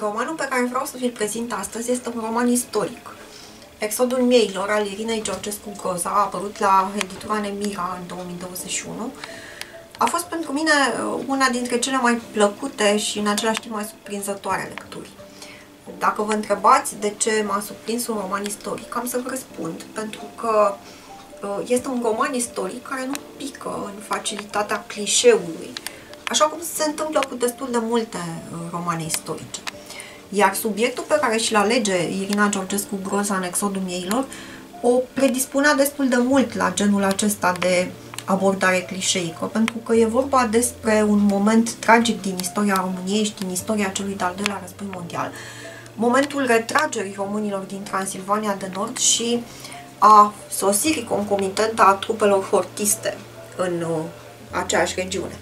Romanul pe care vreau să vi-l prezint astăzi este un roman istoric. Exodul Mieilor al Irinei Georgescu Groza a apărut la editura Nemira în 2021. A fost pentru mine uh, una dintre cele mai plăcute și în același timp mai surprinzătoare lecturi. Dacă vă întrebați de ce m-a surprins un roman istoric, am să vă răspund, pentru că uh, este un roman istoric care nu pică în facilitatea clișeului, așa cum se întâmplă cu destul de multe uh, romane istorice. Iar subiectul pe care și-l alege Irina Georgescu Groza în Exodul Mieilor o predispunea destul de mult la genul acesta de abordare clișeică, pentru că e vorba despre un moment tragic din istoria României și din istoria celui de-al doilea război mondial, momentul retragerii românilor din Transilvania de Nord și a sosirii concomitentă a trupelor fortiste în uh, aceeași regiune.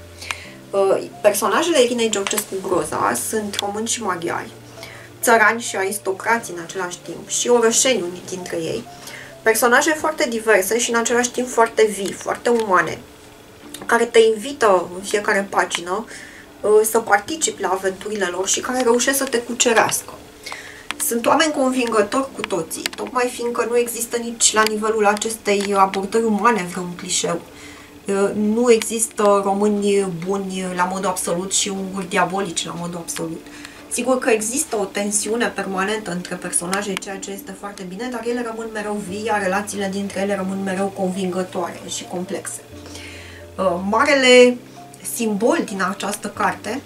Uh, personajele Irinei Georgescu Groza sunt români și maghiari, țărani și aristocrați în același timp și orășeni unii dintre ei, personaje foarte diverse și în același timp foarte vii, foarte umane, care te invită în fiecare pagină uh, să participi la aventurile lor și care reușesc să te cucerească. Sunt oameni convingători cu toții, tocmai fiindcă nu există nici la nivelul acestei abordări umane vreun clișeu. Uh, nu există români buni la modul absolut și unguri diabolici la modul absolut. Sigur că există o tensiune permanentă între personaje, ceea ce este foarte bine, dar ele rămân mereu vii, iar relațiile dintre ele rămân mereu convingătoare și complexe. Uh, marele simbol din această carte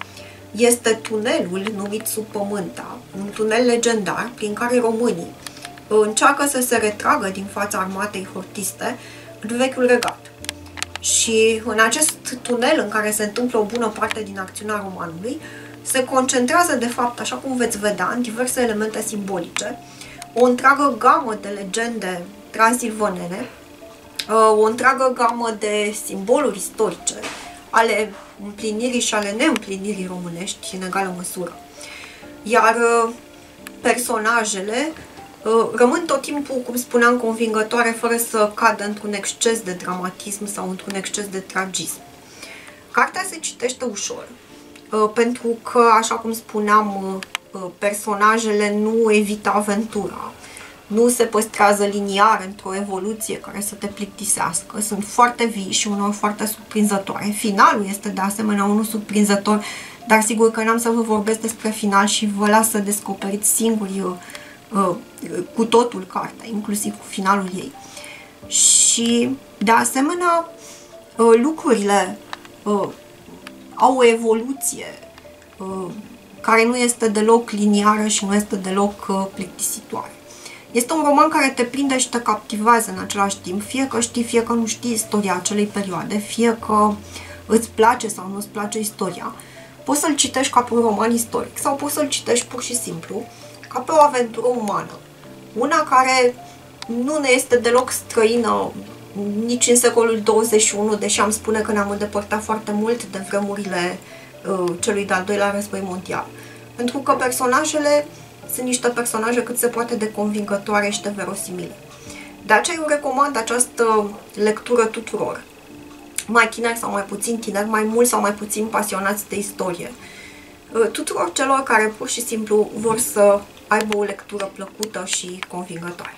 este tunelul numit Sub Pământa, un tunel legendar prin care românii încearcă să se retragă din fața armatei hortiste în vechiul regat. Și în acest tunel în care se întâmplă o bună parte din acțiunea romanului, se concentrează, de fapt, așa cum veți vedea, în diverse elemente simbolice, o întreagă gamă de legende transilvanene, uh, o întreagă gamă de simboluri istorice ale împlinirii și ale neîmplinirii românești în egală măsură. Iar uh, personajele uh, rămân tot timpul, cum spuneam, convingătoare fără să cadă într-un exces de dramatism sau într-un exces de tragism. Cartea se citește ușor, Uh, pentru că, așa cum spuneam, uh, uh, personajele nu evită aventura, nu se păstrează liniar într-o evoluție care să te plictisească. Sunt foarte vii și unor foarte surprinzătoare. Finalul este de asemenea unul surprinzător, dar sigur că n-am să vă vorbesc despre final și vă las să descoperiți singuri cu totul cartea, inclusiv cu finalul ei. Și, de asemenea, lucrurile au o evoluție uh, care nu este deloc liniară și nu este deloc uh, plictisitoare. Este un roman care te prinde și te captivează în același timp, fie că știi, fie că nu știi istoria acelei perioade, fie că îți place sau nu îți place istoria. Poți să-l citești ca pe un roman istoric sau poți să-l citești pur și simplu ca pe o aventură umană. Una care nu ne este deloc străină nici în secolul 21, deși am spune că ne-am îndepărtat foarte mult de vremurile uh, celui de-al doilea război mondial. Pentru că personajele sunt niște personaje cât se poate de convingătoare și de verosimile. De aceea eu recomand această lectură tuturor. Mai tineri sau mai puțin tineri, mai mulți sau mai puțin pasionați de istorie. Uh, tuturor celor care pur și simplu vor să aibă o lectură plăcută și convingătoare.